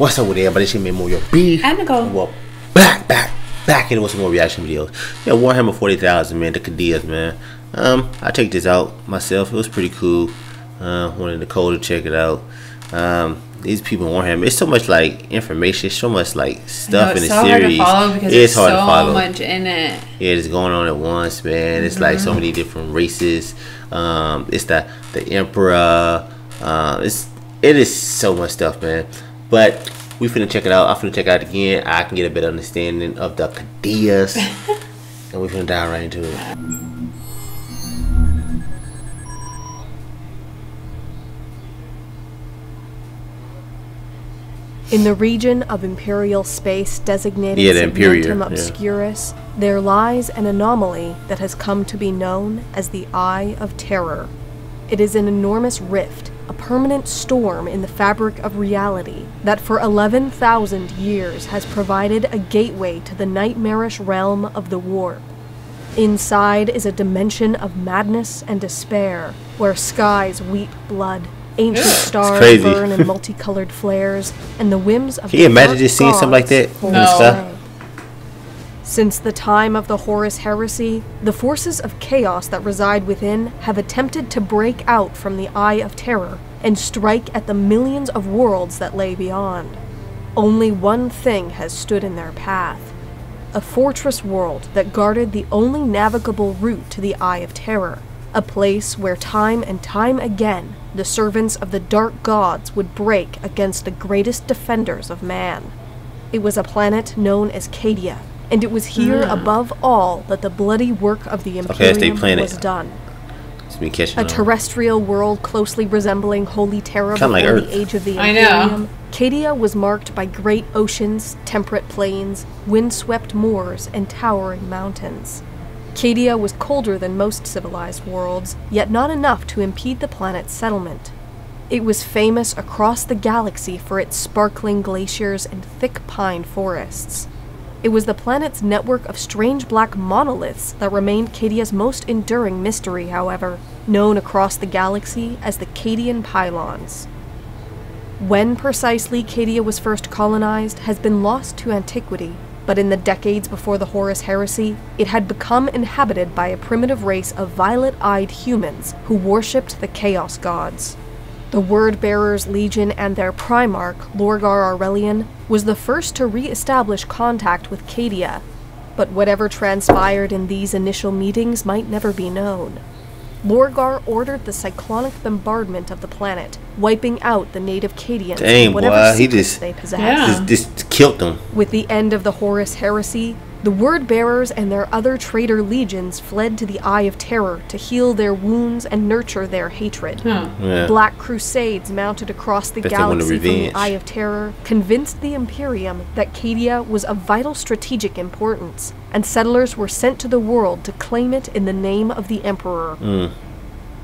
what's up with everybody? She made more your beef. And Nicole. Well, back, back, back into some more reaction videos. Yeah, Warhammer 40,000, man. The Cadeas, man. Um, I checked this out myself. It was pretty cool. Uh, wanted Nicole to check it out. Um, these people in Warhammer, it's so much like information, so much like stuff in the so series. Hard to follow because it's there's hard so to follow. much in it. Yeah, it's going on at once, man. It's like Mm-hmm. so many different races. Um, it's the the emperor. Uh, it's it is so much stuff, man. But we finna check it out. I'm finna check it out again. I can get a better understanding of the Cadeas, and we finna dive right into it. In the region of imperial space designated Yeah, the Imperial, Segmentum yeah. Obscurus, there lies an anomaly that has come to be known as the Eye of Terror. It is an enormous rift, a permanent storm in the fabric of reality that for 11,000 years has provided a gateway to the nightmarish realm of the warp. Inside is a dimension of madness and despair, where skies weep blood, ancient stars burn in multicolored flares, and the whims of Can you the imagine just seeing something like that hold in the sky? sway. Since the time of the Horus Heresy, the forces of chaos that reside within have attempted to break out from the Eye of Terror and strike at the millions of worlds that lay beyond. Only one thing has stood in their path a fortress world that guarded the only navigable route to the Eye of Terror, a place where time and time again the servants of the dark gods would break against the greatest defenders of man. It was a planet known as Cadia, and it was here above all that the bloody work of the Okay, Imperium planet. was done. It's been catching A terrestrial world closely resembling Holy Terra Kinda before like Earth. the age of the I know. Imperium, Cadia was marked by great oceans, temperate plains, windswept moors, and towering mountains. Cadia was colder than most civilized worlds, yet not enough to impede the planet's settlement. It was famous across the galaxy for its sparkling glaciers and thick pine forests. It was the planet's network of strange black monoliths that remained Cadia's most enduring mystery, however, known across the galaxy as the Cadian Pylons. When precisely Cadia was first colonized has been lost to antiquity, but in the decades before the Horus Heresy, it had become inhabited by a primitive race of violet eyed humans who worshipped the Chaos Gods. The Word Bearers Legion and their Primarch, Lorgar Aurelian, was the first to re establish contact with Cadia, but whatever transpired in these initial meetings might never be known. Lorgar ordered the cyclonic bombardment of the planet, wiping out the native Cadians Dang, and whatever boy, he just- they possessed. Yeah. This, this killed them. With the end of the Horus Heresy, the Word Bearers and their other traitor legions fled to the Eye of Terror to heal their wounds and nurture their hatred. Huh. Yeah. Black crusades mounted across the Bet galaxy from the. Eye of Terror convinced the Imperium that Cadia was of vital strategic importance, and settlers were sent to the world to claim it in the name of the Emperor. Mm.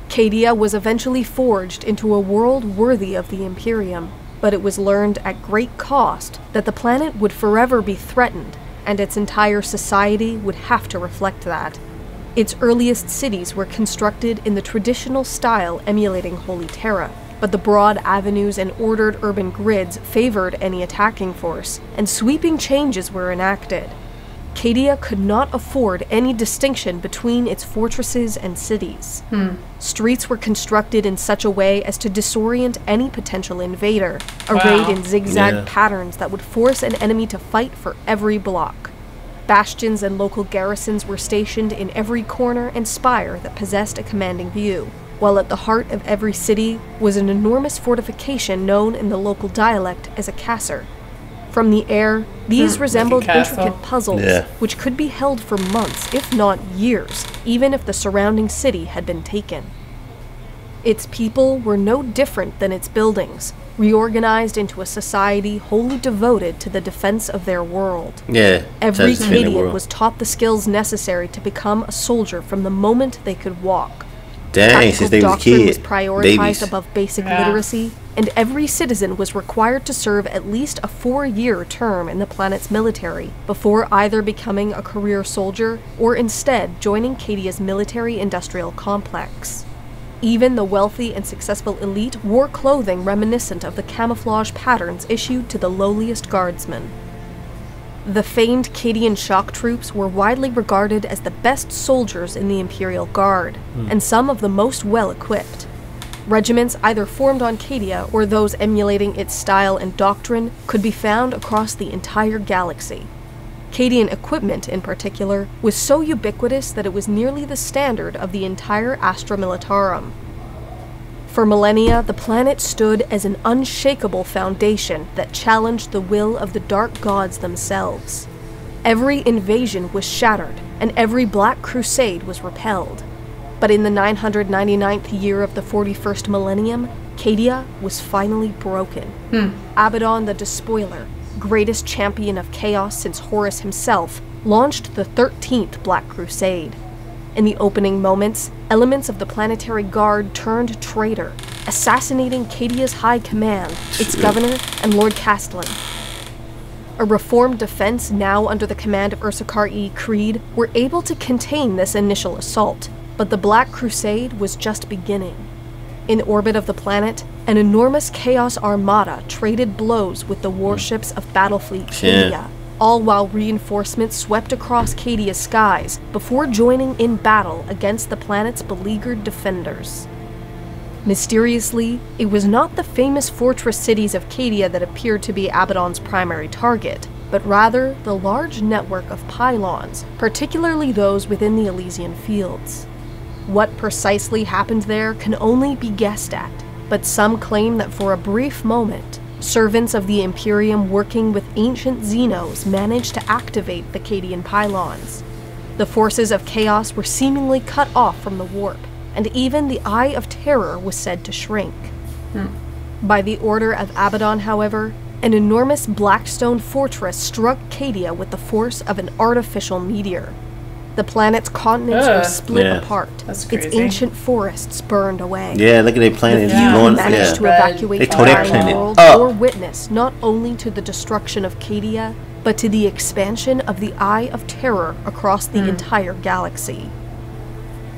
Cadia was eventually forged into a world worthy of the Imperium, but it was learned at great cost that the planet would forever be threatened, and its entire society would have to reflect that. Its earliest cities were constructed in the traditional style emulating Holy Terra, but the broad avenues and ordered urban grids favored any attacking force, and sweeping changes were enacted. Cadia could not afford any distinction between its fortresses and cities. Hmm. Streets were constructed in such a way as to disorient any potential invader, arrayed Wow. in zigzag Yeah. patterns that would force an enemy to fight for every block. Bastions and local garrisons were stationed in every corner and spire that possessed a commanding view, while at the heart of every city was an enormous fortification known in the local dialect as a casser. From the air, these resembled like intricate puzzles, Yeah. which could be held for months, if not years, even if the surrounding city had been taken. Its people were no different than its buildings, reorganized into a society wholly devoted to the defense of their world. Yeah. Every trying to defend the Cadian world. was taught the skills necessary to become a soldier from the moment they could walk. Dang, Practical since they was a kid. was prioritized Babies. above basic Yeah. literacy, and every citizen was required to serve at least a four-year term in the planet's military before either becoming a career soldier or instead joining Cadia's military-industrial complex. Even the wealthy and successful elite wore clothing reminiscent of the camouflage patterns issued to the lowliest guardsmen. The famed Cadian shock troops were widely regarded as the best soldiers in the Imperial Guard, hmm. and some of the most well equipped. Regiments either formed on Cadia or those emulating its style and doctrine could be found across the entire galaxy. Cadian equipment, in particular, was so ubiquitous that it was nearly the standard of the entire Astra Militarum. For millennia, the planet stood as an unshakable foundation that challenged the will of the dark gods themselves. Every invasion was shattered, and every Black Crusade was repelled. But in the 999th year of the 41st millennium, Cadia was finally broken. Hmm. Abaddon the Despoiler, greatest champion of chaos since Horus himself, launched the 13th Black Crusade. In the opening moments, elements of the planetary guard turned traitor, assassinating Cadia's high command, its governor, and Lord Castellan. A reformed defense now under the command of Ursarkar E. Creed were able to contain this initial assault, but the Black Crusade was just beginning. In orbit of the planet, an enormous Chaos Armada traded blows with the warships of Battlefleet. Cadia, all while reinforcements swept across Cadia's skies before joining in battle against the planet's beleaguered defenders. Mysteriously, it was not the famous fortress cities of Cadia that appeared to be Abaddon's primary target, but rather the large network of pylons, particularly those within the Elysian fields. What precisely happened there can only be guessed at, but some claim that for a brief moment, servants of the Imperium working with ancient Xenos managed to activate the Cadian pylons. The forces of chaos were seemingly cut off from the warp, and even the Eye of Terror was said to shrink. Hmm. By the order of Abaddon, however, an enormous blackstone fortress struck Cadia with the force of an artificial meteor. The planet's continents were split Yeah. apart, That's its ancient forests burned away. Yeah, look at their planet. It's Yeah. blowing. managed Yeah. to Red. evacuate They the tore that planet world up. or witness not only to the destruction of Cadia, but to the expansion of the Eye of Terror across the hmm. entire galaxy.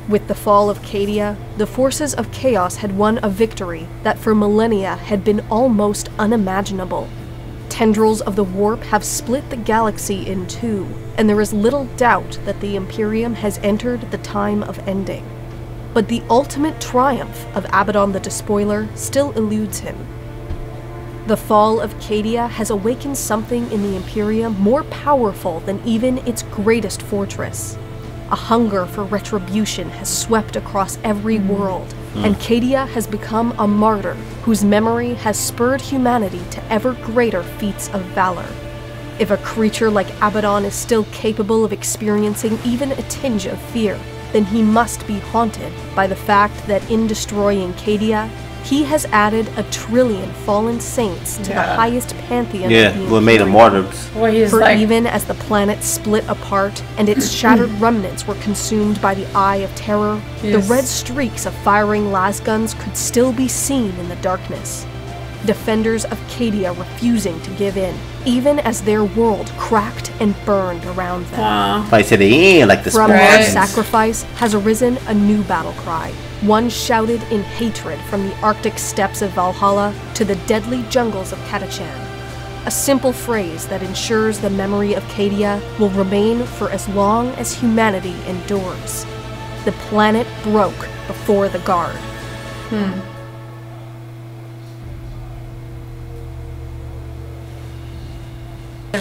With the fall of Cadia, the forces of chaos had won a victory that for millennia had been almost unimaginable. Tendrils of the warp have split the galaxy in two, and there is little doubt that the Imperium has entered the time of ending. But the ultimate triumph of Abaddon the Despoiler still eludes him. The fall of Cadia has awakened something in the Imperium more powerful than even its greatest fortress. A hunger for retribution has swept across every hmm. world, hmm. and Cadia has become a martyr whose memory has spurred humanity to ever greater feats of valor. If a creature like Abaddon is still capable of experiencing even a tinge of fear, then he must be haunted by the fact that in destroying Cadia, he has added a trillion fallen saints to the highest pantheon Yeah, of the what made them martyrs. Well, he's For like, even as the planet split apart and its shattered remnants were consumed by the Eye of Terror, the red streaks of firing las guns could still be seen in the darkness. Defenders of Cadia refusing to give in, even as their world cracked and burned around them. Aw. Fight to the end, like the From Right. our sacrifice has arisen a new battle cry, one shouted in hatred from the Arctic steppes of Valhalla to the deadly jungles of Catachan. A simple phrase that ensures the memory of Cadia will remain for as long as humanity endures. The planet broke before the guard. Hmm.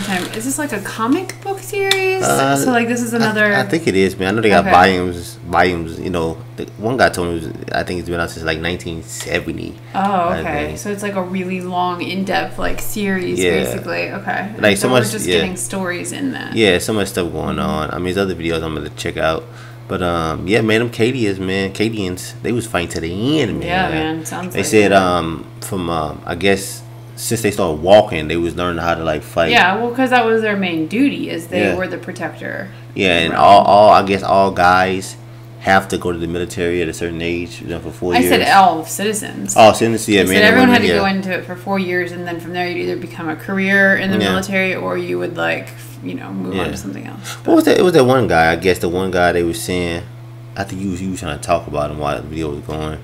Time. Is this like a comic book series? Uh, so like this is another. I, I think it is, man. I know they got Okay. volumes, volumes. You know, the, one guy told me, was, I think it's been out since like 1970. Oh, okay. So it's like a really long, in-depth like series, Yeah. basically. Okay. Like, so so we're much- just yeah. getting stories in that. Yeah, so much stuff going on. I mean, there's other videos I'm gonna check out. But um, yeah, man, them Cadians, man, Cadians, they was fighting to the end, man. Yeah, man, sounds They like said um from um I guess since they started walking, they was learning how to like fight. Yeah, well, because that was their main duty, is they Yeah. were the protector. Yeah, and all, all I guess all guys have to go to the military at a certain age, you know, for four I years. I said all citizens. Oh, since yeah, I man, everyone had to yeah. go into it for four years, and then from there you'd either become a career in the Yeah. military or you would like, you know, move on to something else. What was that? It was that one guy. I guess the one guy they were saying. I think you was you was trying to talk about him while the video was going.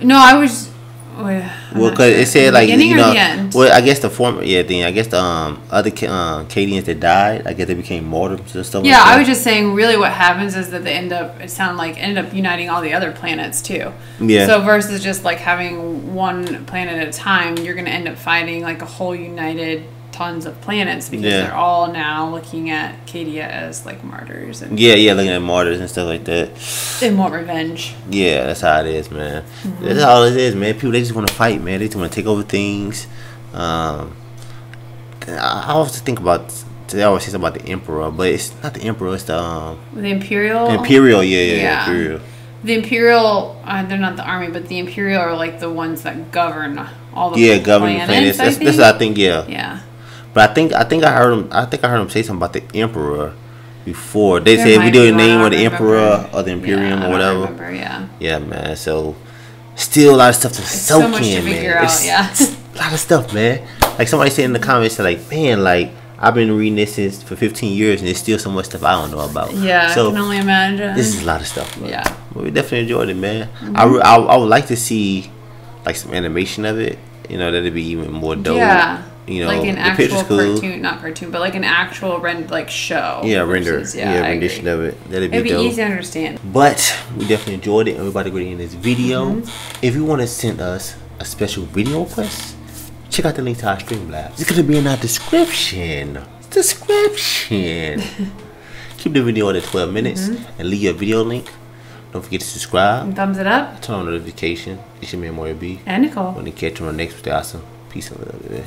No, I was. Oh, yeah, I'm Well, cause sure. it said like you know, end? well, I guess the former yeah thing. I guess the um other Ca- uh, Cadians that died, I guess they became martyrs and stuff. Yeah, like. I was just saying. Really, what happens is that they end up. It sounded like ended up uniting all the other planets too. Yeah. So versus just like having one planet at a time, you're going to end up fighting like a whole united tons of planets because Yeah. they're all now looking at Cadia as like martyrs and Yeah, yeah, looking at martyrs and stuff like that. they want revenge. Yeah, that's how it is, man. Mm-hmm. That's all it is, man. People they just want to fight, man. They just want to take over things. Um, I I always think about. They always say something about the emperor, but it's not the emperor. It's the um, The Imperial. imperial. Yeah, yeah. Yeah. imperial. The Imperial. Uh, they're not the army, but the Imperial are like the ones that govern all the Yeah, governing planets. planets. I That's, that's think. what I think. Yeah. Yeah. But I think I think I heard him. I think I heard him say something about the emperor before. They There said we do the name of the emperor or the imperium Yeah, or whatever. Remember, yeah. Yeah, man. So still a lot of stuff to soak so much in, figure man. out, It's yeah. a lot of stuff, man. Like somebody said in the comments, like, man, like I've been reading this since for 15 years, and there's still so much stuff I don't know about. Yeah, So I can only imagine. this is a lot of stuff, man. Yeah. Mm-hmm. But we definitely enjoyed it, man. I, re- I I would like to see like some animation of it. You know, that'd be even more dope. yeah. You know, like an actual cartoon, not cartoon, but like an actual rend like show. Yeah, render. versus- Yeah, rendition agree. of it. That'd be It'd be dope. easy to understand. But we definitely enjoyed it. Everybody great in this video. Mm-hmm. If you want to send us a special video request, check out the link to our Streamlabs. It's gonna be in our description. Description. Keep the video at 12 minutes Mm-hmm. and leave your video link. Don't forget to subscribe. Thumbs it up. Turn on notification. It's your man Mario B. And Nicole. Want to catch you on the next with the awesome. Peace and love.